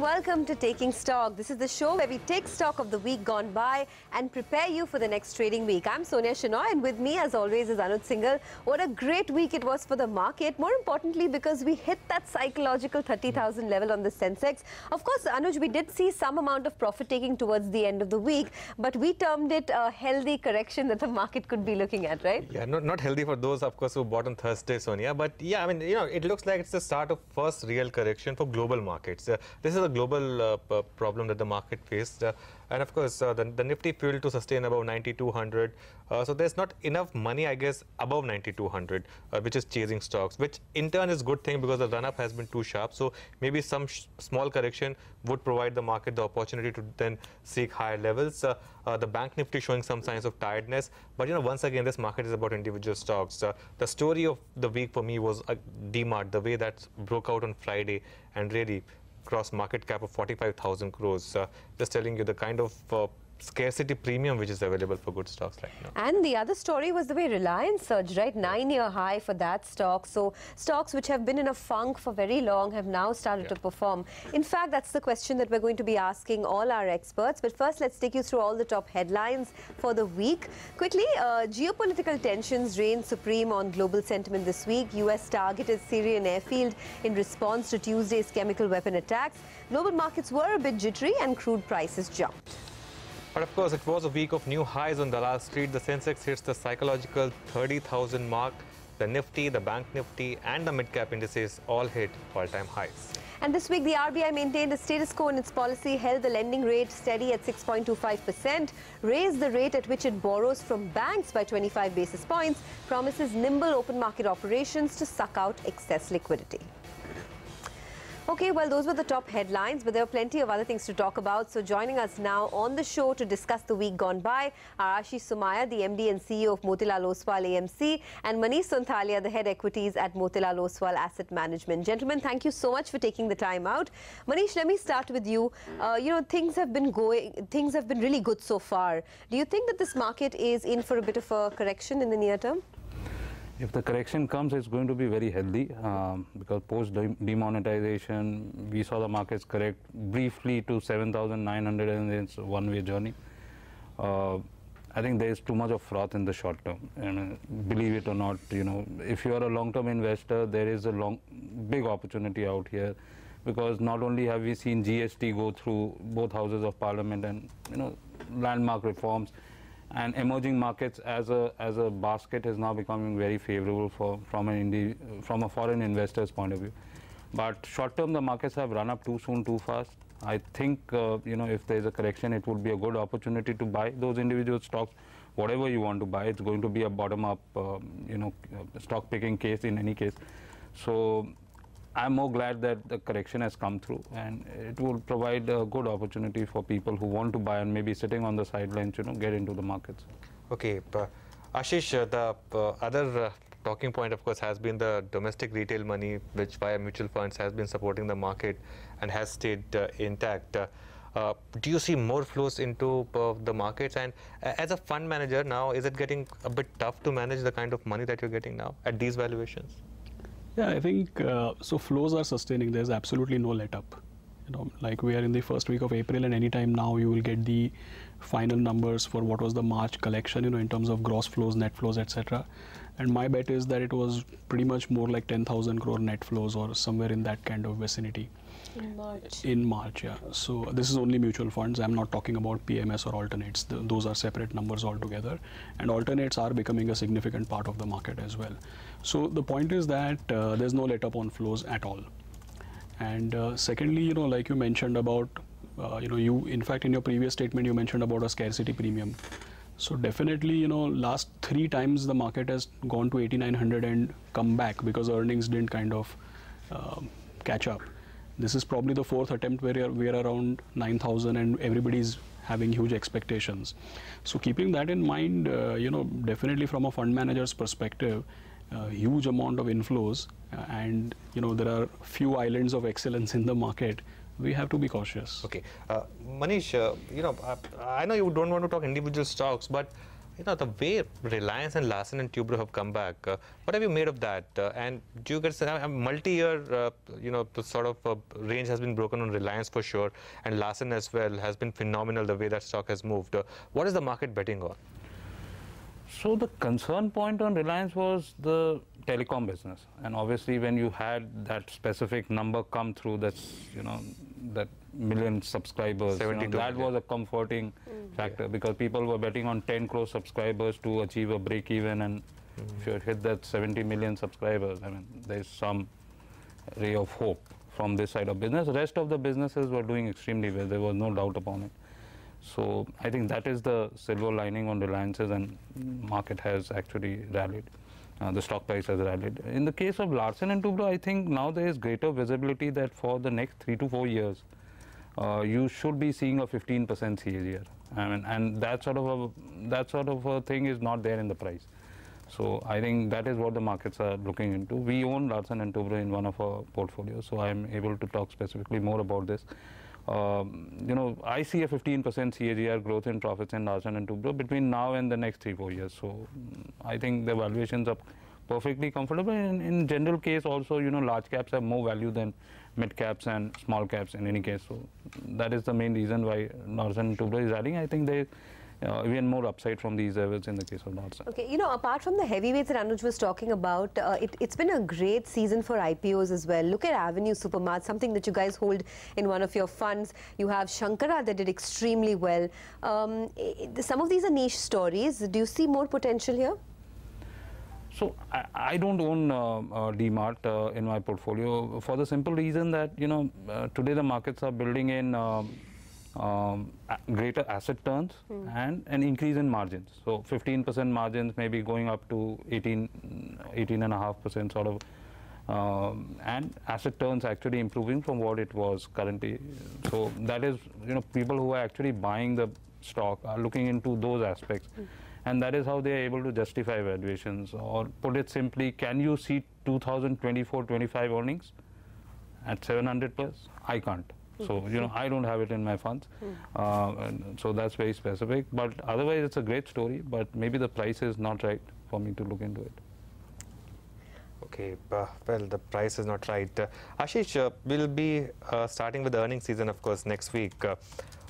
welcome to Taking Stock. This is the show where we take stock of the week gone by and prepare you for the next trading week. I'm Sonia Shenoy and with me as always is Anuj Singhal. What a great week it was for the market. More importantly because we hit that psychological 30,000 level on the Sensex. Of course, Anuj, we did see some amount of profit taking towards the end of the week, but we termed it a healthy correction that the market could be looking at, right? Yeah, not, not healthy for those, of course, who bought on Thursday, Sonia. But yeah, I mean, you know, it looks like it's the start of first real correction for global markets. Uh, this is a global uh, problem that the market faced. Uh, and of course, uh, the, the Nifty fuel to sustain above 9200. Uh, so there's not enough money, I guess, above 9200, uh, which is chasing stocks, which in turn is a good thing because the run-up has been too sharp. So maybe some small correction would provide the market the opportunity to then seek higher levels. Uh, the bank Nifty showing some signs of tiredness. But, you know, once again, this market is about individual stocks. The story of the week for me was uh, DMart, the way that broke out on Friday and really cross market cap of 45,000 crores. Just telling you the kind of uh, scarcity premium which is available for good stocks right now. And the other story was the way Reliance surged, right? Nine-year high for that stock. So stocks which have been in a funk for very long have now started yeah. to perform. In fact, that's the question that we're going to be asking all our experts. But first, let's take you through all the top headlines for the week. Quickly, uh, geopolitical tensions reign supreme on global sentiment this week. U.S. targeted Syrian airfield in response to Tuesday's chemical weapon attacks. Global markets were a bit jittery and crude prices jumped. But of course, it was a week of new highs on Dalal Street. The Sensex hits the psychological 30,000 mark. The Nifty, the Bank Nifty and the mid-cap indices all hit all-time highs. And this week, the RBI maintained a status quo in its policy, held the lending rate steady at 6.25%, raised the rate at which it borrows from banks by 25 basis points, promises nimble open market operations to suck out excess liquidity. Okay, well, those were the top headlines, but there are plenty of other things to talk about. So joining us now on the show to discuss the week gone by are Ashish Somaiya, the MD and CEO of Motilal Oswal AMC, and Manish Sonthalia, the head equities at Motilal Oswal Asset Management. Gentlemen, thank you so much for taking the time out. Manish, let me start with you. Uh, you know, things have been going, things have been really good so far. Do you think that this market is in for a bit of a correction in the near term? If the correction comes, it's going to be very healthy um, because post demonetization, we saw the markets correct briefly to 7,900 and it's a one-way journey. Uh, I think there is too much of froth in the short term. And uh, believe it or not, you know, if you are a long-term investor, there is a long, big opportunity out here because not only have we seen GST go through both houses of parliament and you know landmark reforms and emerging markets as a as a basket is now becoming very favorable for from an Indi from a foreign investor's point of view. But short term, the markets have run up too soon, too fast. I think uh, you know if there is a correction, it would be a good opportunity to buy those individual stocks. Whatever you want to buy, it's going to be a bottom up, uh, you know, stock picking case in any case. So I'm more glad that the correction has come through and it will provide a good opportunity for people who want to buy and maybe sitting on the sidelines, you know, get into the markets. Okay. Uh, Ashish, uh, the uh, other uh, talking point, of course, has been the domestic retail money, which via mutual funds has been supporting the market and has stayed uh, intact. Uh, do you see more flows into the markets? And as a fund manager now, is it getting a bit tough to manage the kind of money that you're getting now at these valuations? Yeah, I think uh, so. Flows are sustaining. There's absolutely no let up. You know, like we are in the first week of April, and anytime now you will get the final numbers for what was the March collection. You know, in terms of gross flows, net flows, etc. And my bet is that it was pretty much more like 10,000 crore net flows or somewhere in that kind of vicinity. In March. In March, yeah. So this is only mutual funds. I'm not talking about PMS or alternates. Those are separate numbers altogether. And alternates are becoming a significant part of the market as well. So the point is that uh, there's no let up on flows at all. And uh, secondly, you know, like you mentioned about, uh, you know, you in fact in your previous statement you mentioned about a scarcity premium. So definitely, you know, last three times the market has gone to 8900 and come back because earnings didn't kind of uh, catch up. This is probably the fourth attempt where we are around 9000 and everybody's having huge expectations. So keeping that in mind, uh, you know, definitely from a fund manager's perspective, huge amount of inflows uh, and you know there are few islands of excellence in the market we have to be cautious okay uh, manish uh, you know uh, i know you don't want to talk individual stocks but you know, the way Reliance and Larsen and Toubro have come back, uh, what have you made of that? Uh, and do you get a multi-year, uh, you know, the sort of range has been broken on Reliance for sure, and Larsen as well has been phenomenal the way that stock has moved. What is the market betting on? So the concern point on Reliance was the telecom business, and obviously when you had that specific number come through, that's you know that million subscribers, you know, that was a comforting mm. factor because people were betting on 10 crore subscribers to achieve a break even, and if you hit that 70 million subscribers, I mean there's some ray of hope from this side of business. The rest of the businesses were doing extremely well. There was no doubt upon it. So I think that is the silver lining on Reliance's and market has actually rallied. Uh, the stock price has rallied. In the case of Larsen and Toubro, I think now there is greater visibility that for the next three to four years, uh, you should be seeing a 15% CAGR. I mean, and that sort of a that sort of a thing is not there in the price. So I think that is what the markets are looking into. We own Larsen and Toubro in one of our portfolios, so I am able to talk specifically more about this. Um, you know, I see a 15% CAGR growth in profits in Larsen and Toubro between now and the next three four years. So I think the valuations are perfectly comfortable. In, in general case, also you know, large caps have more value than mid caps and small caps in any case. So that is the main reason why Larsen and Toubro is adding. I think they uh, even more upside from these levels in the case of Larsen. Okay, you know, apart from the heavyweights that Anuj was talking about, uh, it, it's been a great season for IPOs as well. Look at Avenue Supermart, something that you guys hold in one of your funds. You have Shankara that did extremely well. Um, some of these are niche stories. Do you see more potential here? So I, I don't own uh, uh, DMart uh, in my portfolio for the simple reason that you know uh, today the markets are building in um, greater asset turns and an increase in margins. So 15% margins maybe going up to 18, 18 and a half percent sort of. Um, and asset turns actually improving from what it was currently. So that is, you know, people who are actually buying the stock are looking into those aspects and that is how they are able to justify valuations or put it simply can you see 2024 25 earnings at 700 plus i can't so you know i don't have it in my funds. Uh, and so that's very specific. But otherwise it's a great story but maybe the price is not right for me to look into it. Okay, uh, well, the price is not right. Uh, Ashish, uh, we'll be uh, starting with the earnings season, of course, next week. Uh,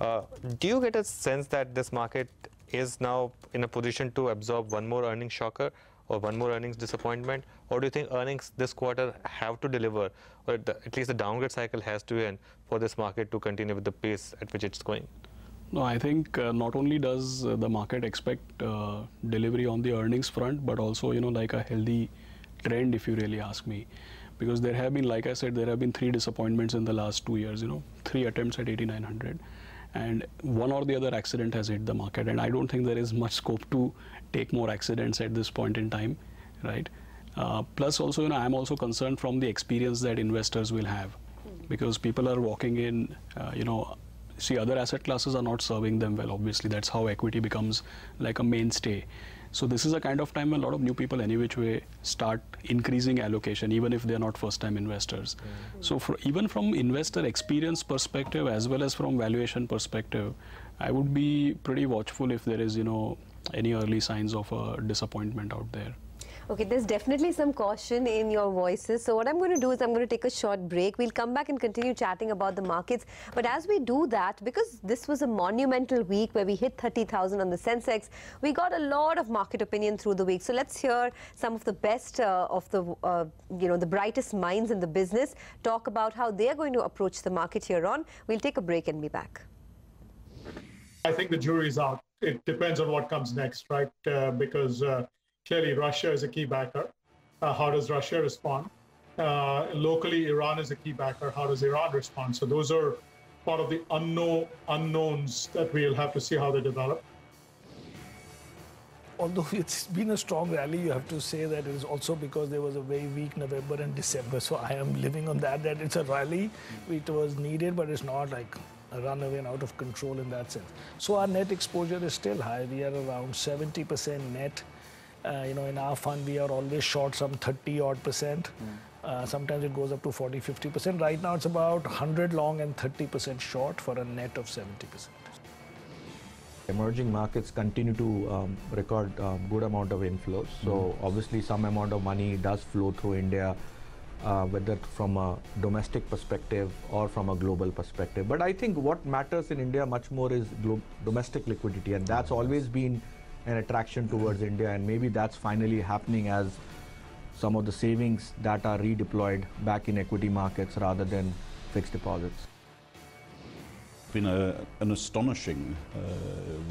uh, do you get a sense that this market is now in a position to absorb one more earnings shocker or one more earnings disappointment? Or do you think earnings this quarter have to deliver, or at least the downgrade cycle has to end for this market to continue with the pace at which it's going? No, I think uh, not only does uh, the market expect uh, delivery on the earnings front, but also you know like a healthy trend, if you really ask me, because there have been, like I said, there have been three disappointments in the last two years. You know, three attempts at 8900, and one or the other accident has hit the market, and I don't think there is much scope to take more accidents at this point in time, right? Uh, plus, also, you know, I'm also concerned from the experience that investors will have, because people are walking in, uh, you know, see other asset classes are not serving them well obviously. That's how equity becomes like a mainstay so this is a kind of time a lot of new people any which way start increasing allocation even if they're not first time investors mm-hmm. so for, even from investor experience perspective as well as from valuation perspective i would be pretty watchful if there is you know any early signs of a disappointment out there Okay, there's definitely some caution in your voices. So what I'm going to do is I'm going to take a short break. We'll come back and continue chatting about the markets. But as we do that, because this was a monumental week where we hit 30,000 on the Sensex, we got a lot of market opinion through the week. So let's hear some of the best uh, of the, uh, you know, the brightest minds in the business talk about how they're going to approach the market here on. We'll take a break and be back. I think the jury's out. It depends on what comes next, right? Uh, because uh, clearly Russia is a key backer. Uh, how does Russia respond? Uh, locally, Iran is a key backer. How does Iran respond? So those are part of the unknown unknowns that we'll have to see how they develop. although it's been a strong rally, you have to say that it is also because there was a very weak November and December. So I am living on that, that it's a rally. It was needed, but it's not like a runaway and out of control in that sense. So our net exposure is still high. We are around 70% net. Uh, you know, in our fund, we are always short some 30 odd percent. Uh, sometimes it goes up to 40, 50 percent. Right now, it's about 100 long and 30 percent short for a net of 70 percent. Emerging markets continue to um, record um, good amount of inflows. So obviously some amount of money does flow through India, uh, whether from a domestic perspective or from a global perspective. But I think what matters in India much more is domestic liquidity, and that's always been an attraction towards India, and maybe that's finally happening as some of the savings that are redeployed back in equity markets rather than fixed deposits. It's been a, an astonishing uh,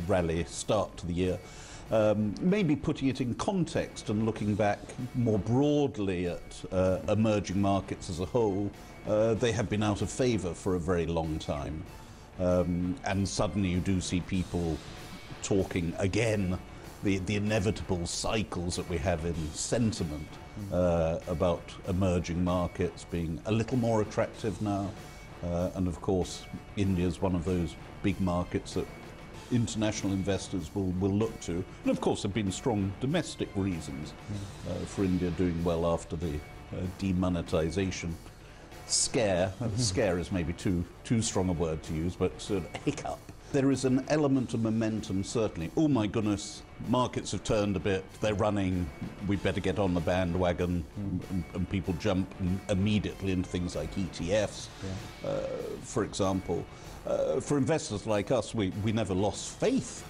rally start to the year. Um, maybe putting it in context and looking back more broadly at uh, emerging markets as a whole, uh, they have been out of favour for a very long time. Um, and suddenly you do see people talking again the, the inevitable cycles that we have in sentiment uh, about emerging markets being a little more attractive now. Uh, and of course, India is one of those big markets that international investors will, will look to. And of course, there have been strong domestic reasons uh, for India doing well after the uh, demonetization scare. Uh, scare is maybe too, too strong a word to use, but sort of hiccup. There is an element of momentum, certainly. Oh my goodness, markets have turned a bit, they're running, we better get on the bandwagon, and, and people jump immediately into things like ETFs, uh, for example. Uh, for investors like us, we, we never lost faith